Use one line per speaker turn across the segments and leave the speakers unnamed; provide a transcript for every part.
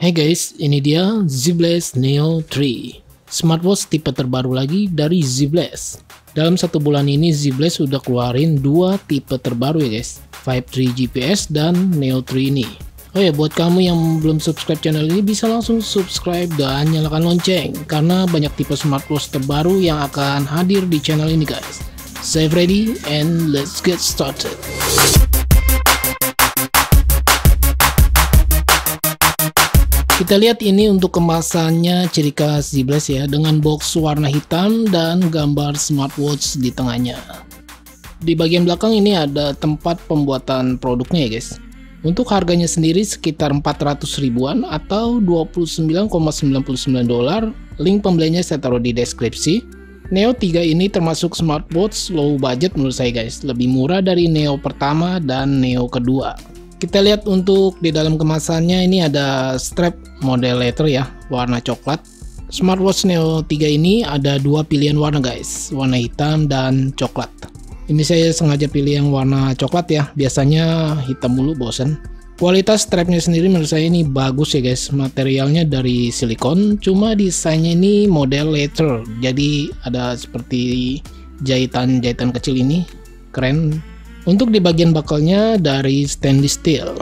Hey guys, ini dia Zblast Neo 3 Smartwatch tipe terbaru lagi dari Zblast Dalam satu bulan ini Zblast sudah keluarin dua tipe terbaru ya guys 5 GPS dan Neo 3 ini Oh ya, buat kamu yang belum subscribe channel ini bisa langsung subscribe dan nyalakan lonceng karena banyak tipe smartwatch terbaru yang akan hadir di channel ini guys. Save ready and let's get started. Kita lihat ini untuk kemasannya ciri khas Zblast ya dengan box warna hitam dan gambar smartwatch di tengahnya. Di bagian belakang ini ada tempat pembuatan produknya ya guys. Untuk harganya sendiri sekitar 400 ribuan atau 29,99 dolar. Link pembelinya saya taruh di deskripsi. Neo 3 ini termasuk smartwatch low budget menurut saya guys. Lebih murah dari Neo pertama dan Neo kedua. Kita lihat untuk di dalam kemasannya ini ada strap model leather ya, warna coklat. Smartwatch Neo 3 ini ada dua pilihan warna guys, warna hitam dan coklat. Ini saya sengaja pilih yang warna coklat ya, biasanya hitam mulu bosen. Kualitas strapnya sendiri menurut saya ini bagus ya guys, materialnya dari silikon, cuma desainnya ini model leather, jadi ada seperti jahitan-jahitan kecil ini, keren untuk di bagian bakalnya dari stainless steel.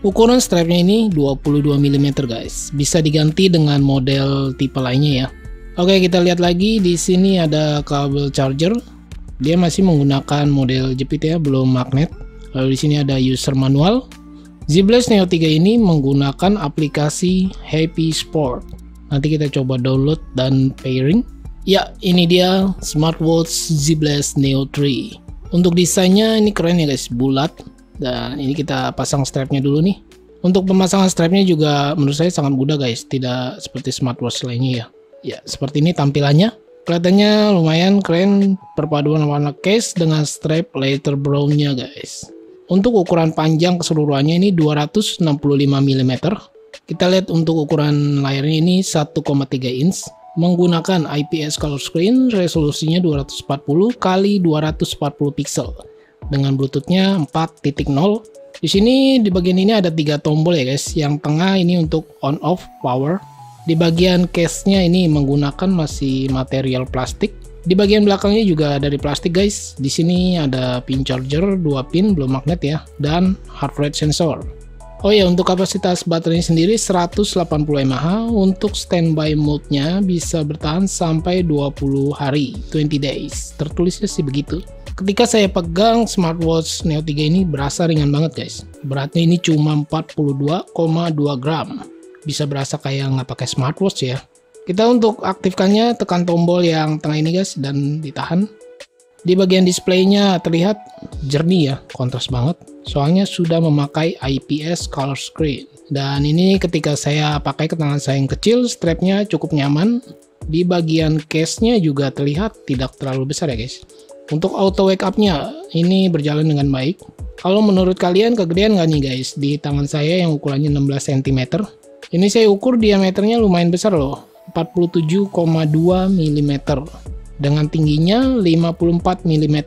Ukuran strapnya ini 22 mm guys. Bisa diganti dengan model tipe lainnya ya. Oke, kita lihat lagi di sini ada kabel charger. Dia masih menggunakan model jepit ya, belum magnet. Lalu di sini ada user manual. Zblast Neo 3 ini menggunakan aplikasi Happy Sport. Nanti kita coba download dan pairing. Ya, ini dia smartwatch Zblast Neo 3. Untuk desainnya ini keren ya guys, bulat. Dan ini kita pasang strapnya dulu nih. Untuk pemasangan strapnya juga menurut saya sangat mudah guys, tidak seperti smartwatch lainnya ya. Ya, seperti ini tampilannya. Kelihatannya lumayan keren perpaduan warna case dengan strap leather brownnya guys. Untuk ukuran panjang keseluruhannya ini 265 mm. Kita lihat untuk ukuran layarnya ini 1,3 inch menggunakan IPS color screen resolusinya 240 kali 240 pixel. Dengan bluetoothnya 4.0 di sini di bagian ini ada tiga tombol ya guys. Yang tengah ini untuk on off power. Di bagian case-nya ini menggunakan masih material plastik. Di bagian belakangnya juga dari plastik guys. Di sini ada pin charger 2 pin belum magnet ya dan heart rate sensor Oh ya untuk kapasitas baterainya sendiri 180 mAh. Untuk standby mode-nya bisa bertahan sampai 20 hari 20 days. Tertulisnya sih begitu. Ketika saya pegang smartwatch Neo 3 ini berasa ringan banget guys. Beratnya ini cuma 42,2 gram. Bisa berasa kayak nggak pakai smartwatch ya. Kita untuk aktifkannya tekan tombol yang tengah ini guys dan ditahan di bagian displaynya terlihat jernih ya, kontras banget. Soalnya sudah memakai IPS color screen. Dan ini ketika saya pakai ke tangan saya yang kecil, strapnya cukup nyaman. Di bagian case-nya juga terlihat tidak terlalu besar ya guys. Untuk auto wake up-nya, ini berjalan dengan baik. Kalau menurut kalian kegedean nggak nih guys? Di tangan saya yang ukurannya 16 cm. Ini saya ukur diameternya lumayan besar loh, 47,2 mm dengan tingginya 54 mm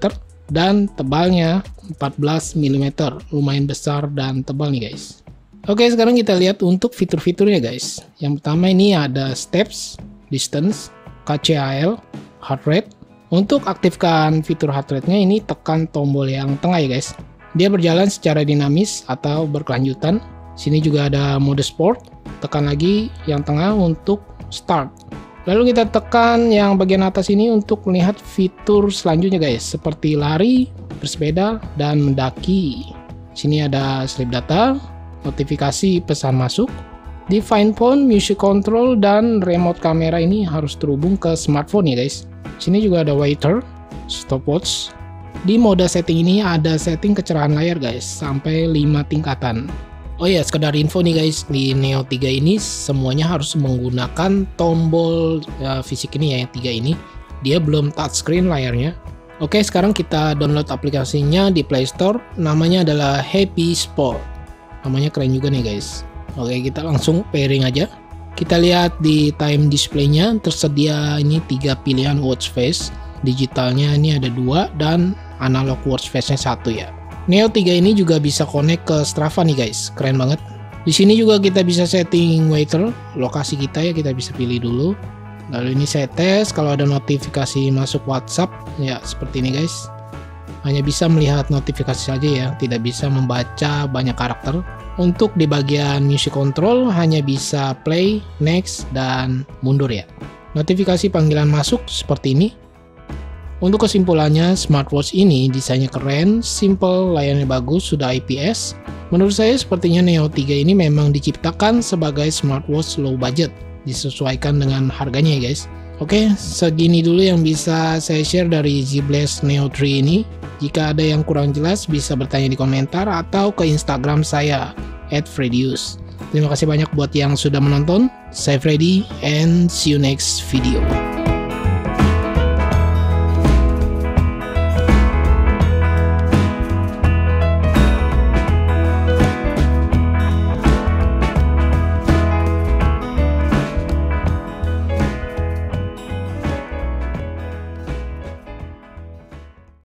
dan tebalnya 14 mm lumayan besar dan tebal nih guys. Oke sekarang kita lihat untuk fitur-fiturnya guys. Yang pertama ini ada steps distance KCAL heart rate. Untuk aktifkan fitur heart rate nya ini tekan tombol yang tengah ya guys. Dia berjalan secara dinamis atau berkelanjutan. Sini juga ada mode sport. Tekan lagi yang tengah untuk start Lalu kita tekan yang bagian atas ini untuk melihat fitur selanjutnya guys, seperti lari, bersepeda, dan mendaki. Sini ada sleep data, notifikasi pesan masuk, define phone, music control, dan remote kamera ini harus terhubung ke smartphone ya guys. Sini juga ada waiter, stopwatch. Di mode setting ini ada setting kecerahan layar guys, sampai 5 tingkatan. Oh ya, sekedar info nih guys, di Neo 3 ini semuanya harus menggunakan tombol ya, fisik ini ya, yang tiga ini. Dia belum touchscreen layarnya. Oke, sekarang kita download aplikasinya di Play Store. Namanya adalah Happy Sport. Namanya keren juga nih guys. Oke, kita langsung pairing aja. Kita lihat di time display-nya tersedia ini tiga pilihan watch face. Digitalnya ini ada dua dan analog watch face-nya satu ya. Neo 3 ini juga bisa connect ke Strava nih guys, keren banget. Di sini juga kita bisa setting waiter, lokasi kita ya kita bisa pilih dulu. Lalu ini saya tes kalau ada notifikasi masuk WhatsApp ya seperti ini guys. Hanya bisa melihat notifikasi saja ya, tidak bisa membaca banyak karakter. Untuk di bagian music control hanya bisa play, next, dan mundur ya. Notifikasi panggilan masuk seperti ini. Untuk kesimpulannya, smartwatch ini desainnya keren, simple, layarnya bagus, sudah IPS. Menurut saya sepertinya Neo 3 ini memang diciptakan sebagai smartwatch low budget, disesuaikan dengan harganya ya guys. Oke, segini dulu yang bisa saya share dari Z Blast Neo 3 ini. Jika ada yang kurang jelas bisa bertanya di komentar atau ke Instagram saya @fredius. Terima kasih banyak buat yang sudah menonton. Saya Freddy and see you next video.